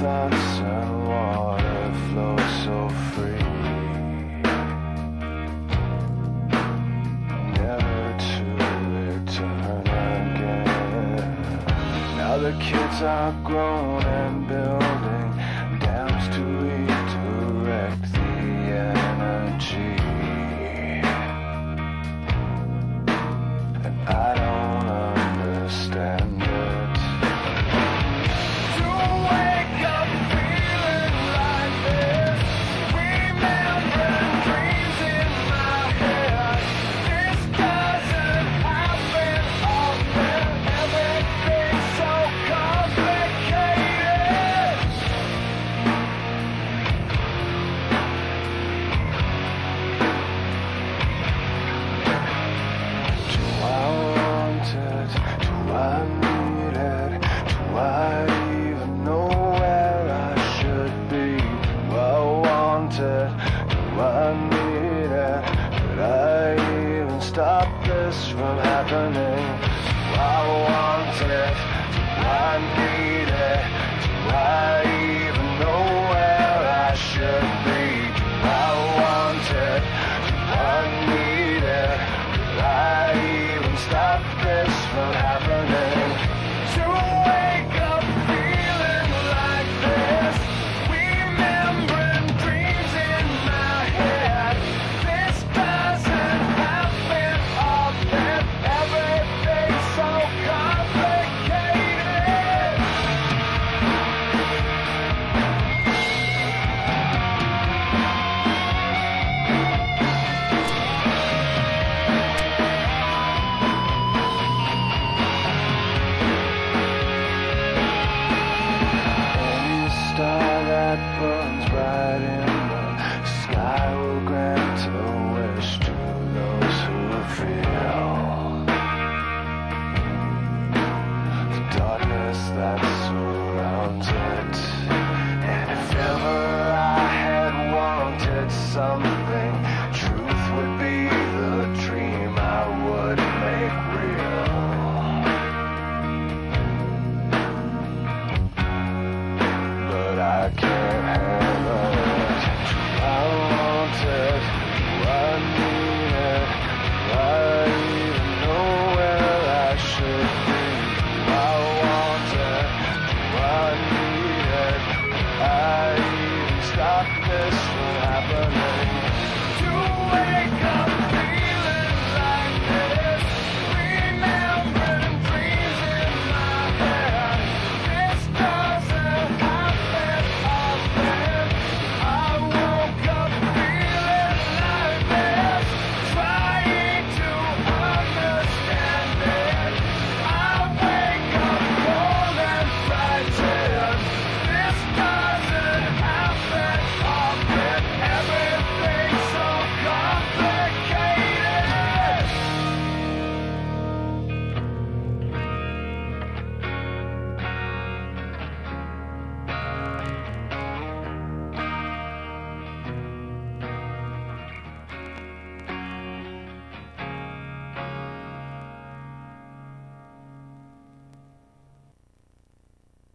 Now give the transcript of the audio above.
thoughts and water flow so free, Never to return again. Now the kids are grown and building dams to redirect the energy. And I I need it? Could I even stop this from happening? Do I want it? Do I need it? Do I even know where I should be? Do I want it? Do I need it? Could I even stop this from happening? and if ever i had wanted something